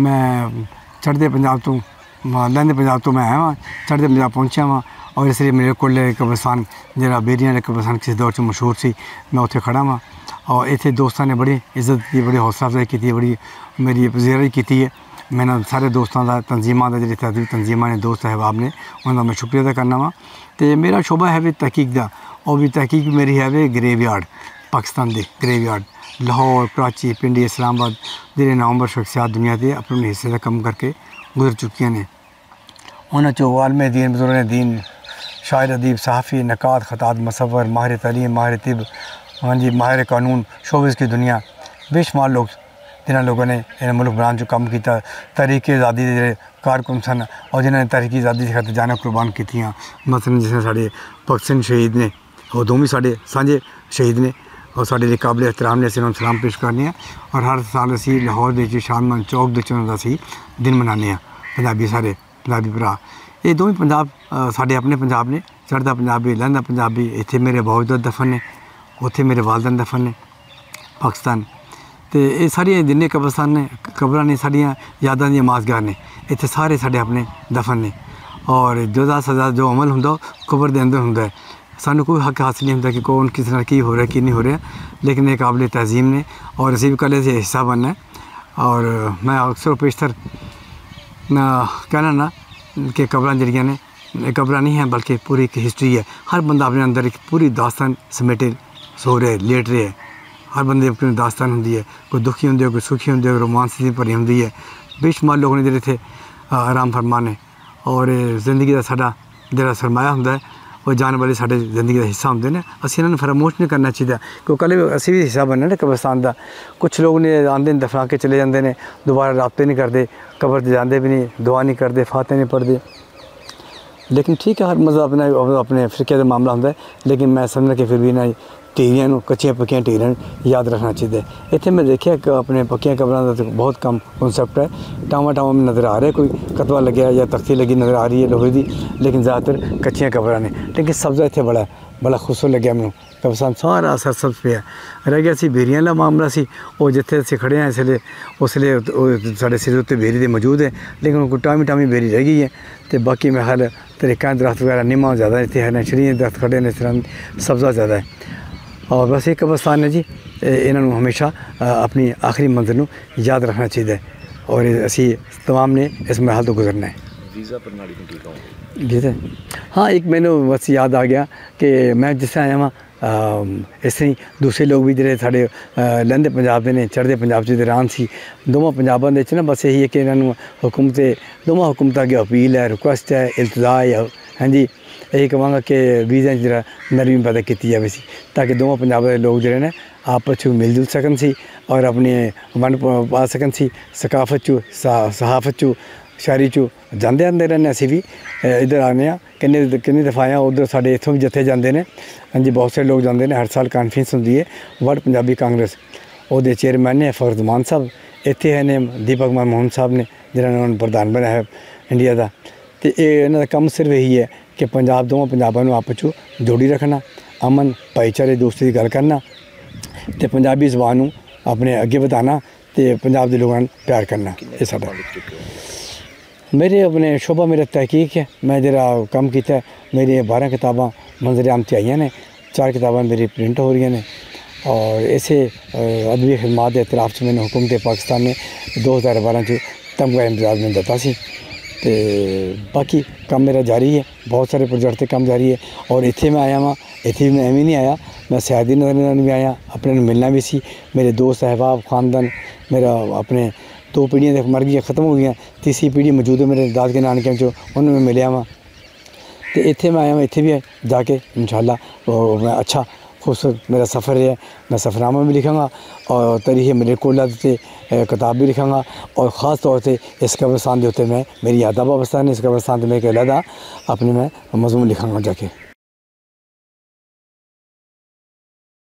मैं चढ़ते पंजाब तो लैंदे पंजाब तो मैं आया वहाँ चढ़ते पंजाब पहुँचा वहाँ और इसलिए मेरे को कब्रस्तान जरा बेरियाँ कब्रस्तान किसी दौर च मशहूर सी, मैं उत्थे खड़ा वहाँ और इतने दोस्तों ने बड़ी इज़्ज़त की बड़ी हौसला अफजाई की बड़ी मेरी पजेरा की है मैंने सारे दोस्तों का तंजीमां का जी तंजीमां ने दोस्त अहबाब ने उन्होंने मैं शुक्रिया अदा करना वा। तो मेरा शोभा है भी तहकीक का और भी तहकीक मेरी है भी ग्रेव यार्ड। पाकिस्तान के ग्रेव यार्ड लाहौर, कराची, पिंडी, इस्लामाबाद जेह्ड़े नवंबर शख्सियात दुनिया के अपने हिस्से कम करके गुजर चुकी ने उन्होंने चो आलम दीन, बुज़ुर्ग दीन, शायर अदीब, सहाफ़ी नकात ख़तात मसवर माहिर तलीम, माहिर तिब हाँ जी, माहिर कानून शोबिस की दुनिया, बेशुमार लोग जिन्होंने लोगों ने इन्हें मुल्क बनाने जो कम किया, तरीके आज़ादी के जो कारकुन सन, और जिन्होंने तहरीकी आज़ादी की खातर जाना कुर्बान की मसलन जिसने साढ़े भगत सिंह शहीद ने, और दोवें साढ़े सांझे शहीद ने और साढ़े काबिल एहतराम ने असं सलाम पेश करने और हर साल असी लाहौर के शानमन चौक के दिन मनाने पंजाबी सारे पंजाबी भरा। ये दोवें पंजाब साढ़े अपने पंजाब ने चढ़ता पंजाब लहंदा पंजाब इतने मेरे बावजूद दफन ने, उत्थे मेरे वालदन दफन ने, पाकिस्तान। तो ये सारिया जिन्हें कब्रस्तान ने, कब्र ने साड़िया यादा मासगार ने इतने सारे साढ़े अपने दफन ने। और जदा सजा, जो अमल होंगे कबर के अंदर होंगे सानू कोई हक हासिल नहीं होंगे कि कौन किस तरह की हो रहा है, कि नहीं हो रहा लेकिन एक काबिल तहजीम ने और भी कल से हिस्सा बनना है। और मैं अक्सर पेशतर कहना ना कि कबर जड़िया ने, कबर नहीं है, बल्कि पूरी एक हिस्ट्री है। हर बंदा अपने अंदर एक पूरी दास्तान समेटे सो रहे, लेट रहे है। हर बंदे अपनी दास्तान होंगी है। कोई दुखी होंगे कोई सुखी होंगे रोमांस की भरी होंगी है। बेशुमार लोग ने जो आराम फरमाने। और ज़िंदगी का साढ़ा जो सरमाया होंगे वो जाने वाले साढ़े ज़िंदगी का हिस्सा होंगे ने, असं इन्होंने फरामोश नहीं करना चाहिए क्योंकि कल असं भी हिस्सा बनने कब्रस्तान का कुछ लोग ने आते दफना के चले जाते हैं दोबारा रबते नहीं करते कबर जाते भी नहीं दुआ नहीं करते फाते नहीं पढ़ते लेकिन ठीक है, हर मज़ा अपना अपने फिरके मामला होंगे लेकिन मैं समझना कि फिर भी ना टीरियाँ कच्चिया पक्कियाँ टीरियाँ याद रखना चाहिए इतने मैं देखिया अपने पक्कियाँ कबर का बहुत कम कॉन्सैप्ट है टावा टावा में नज़र आ रहा है कोई कतवा लगे या तख्ती लगी नज़र आ रही है लोहे की लेकिन ज़्यादातर कच्चिया कबर ने लेकिन सब्जा इतने बड़ा बड़ा खूबसूरत लगे मैं कब्रस्तान सारा असर सब पे रह गया सी बेरियाँ का मामला से वो जिते अस खड़े हैं इसलिए उसलिए साढ़े सिर उत्ते बेरी तो मौजूद है लेकिन कोई टामी टामी बेरी रह गई है तो बाकी मैं हल तरीका दरख्त वगैरह निमा ज़्यादा इतने है नशरी दरख्त खड़े ने इस तरह है और बस एक कब्रस्तान है जी इन्हों हमेशा अपनी आखिरी मंजिल याद रखना चाहिए और असी तमाम ने इस महल तो गुजरना है। वीज़ा प्रणाली में की वीज़ा? हाँ एक मैंने बस याद आ गया कि मैं जिससे आया वहाँ इस तरह दूसरे लोग भी जो साढ़े लहंदे पंजाब के ने चढ़ते पंजाब से दौरान से दोवों पंजाबों के बस यही है कि इन्होंने हुकूमत दोवों हुकूमत अगे अपील है रिक्वेस्ट है इल्तजा है हाँ जी यही कहांगा कि वीज़ा जरा नरमी पैदा की जाए सी ताकि दोवों पंजाब के लोग जोड़े ने आपस मिल जुल सकन सी और अपनी वंड पा सकन सी सकाफत चू सहाफत चू शायरी चू जाते आते रहने असी भी इधर आने किन्नी किन्नी दफ़ा आया उधर साढ़े इतों भी जत्थे जाते हैं हाँ जी बहुत सारे लोग जाते हैं हर साल कानफ्रेंस होंगी है वर्ल्ड पंजाबी कांग्रेस वो चेयरमैन ने फरदमान साहब इतने है ने दीपक मनमोहन साहब ने जिन्होंने प्रधान बनाया तो ये इन्हों का कम सिर्फ़ यही है कि पंजाब दोवों पंजाबों आपस चो जोड़ी रखना अमन भाईचारे दोस्ती की गल करना तो पंजाबी जबान अपने अगे बताना तो पंजाब के लोगों प्यार करना ये साढ़ा मेरे अपने शोभा मेरा तहकीक है मैं जरा कम किया मेरी बारह किताबा मंजर आम से आई ने चार किताबा मेरी प्रिंट हो रही ने और इसे अदबी खदमात के इतलाफ मैंने हुकूमत पाकिस्तान ने दो हज़ार बारह तमगा इम्तजाज में दता सी तो बाकी कम मेरा जारी है, बहुत सारे प्रोजेक्ट से कम जारी है और इतने मैं आया वहाँ इतने मैं एवं नहीं आया, मैं सयादी नज़र भी आया, अपने मिलना भी सी, मेरे दोस्त अहबाब खानदान, मेरा अपने दो पीढ़ियाँ मर गई ख़त्म हो गई तीसरी पीढ़ी मौजूद है मेरे दाद के नानक चो, उन्होंने मैं मिलया वहाँ तो इतने मैं आया वहाँ इतने भी जाके इंशाल्लाह मैं अच्छा खूबसूरत मेरा सफ़र है, मैं सफ़रनामा भी लिखूँगा और तरीके मेरे कोला से किताब भी लिखूँगा और ख़ास तौर से इस कब्रस्तान के होते मैं, मेरी यादा वाबस्तान है इस कब्रस्तान मैं एक अलहदा अपने मैं मजमून लिखाऊँगा जाके।